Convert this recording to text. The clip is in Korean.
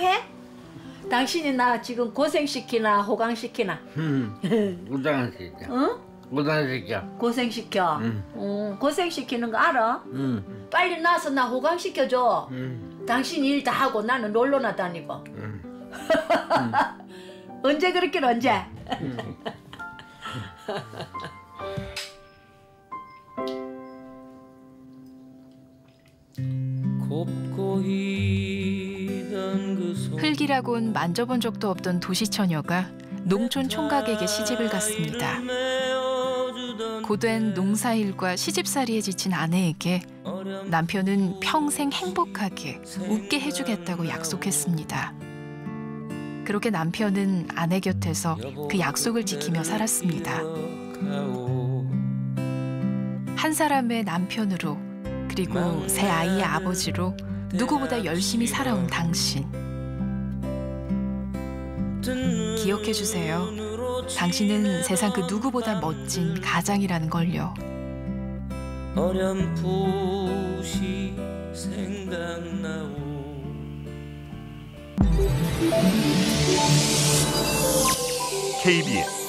호강해? 당신이 나 지금 고생시키나 호강시키나? 음, 고생시켜. 응? 고생시켜. 고생시켜. 응. 응, 고생시키는 거 알아? 음, 빨리 나서 나 호강시켜줘. 음, 당신 일 다 하고 나는 놀러나 다니고. 음. 언제 그렇게 언제? 곱고 희던 그 손. 흙이라곤 만져본 적도 없던 도시 처녀가 농촌 총각에게 시집을 갔습니다. 고된 농사일과 시집살이에 지친 아내에게 남편은 평생 행복하게 웃게 해주겠다고 약속했습니다. 그렇게 남편은 아내 곁에서 그 약속을 지키며 살았습니다. 한 사람의 남편으로 그리고 새 아이의 아버지로 누구보다 열심히 살아온 당신. 기억해 주세요. 당신은 세상 그 누구보다 멋진 가장이라는 걸요. 어렴풋이 생각나오 KBS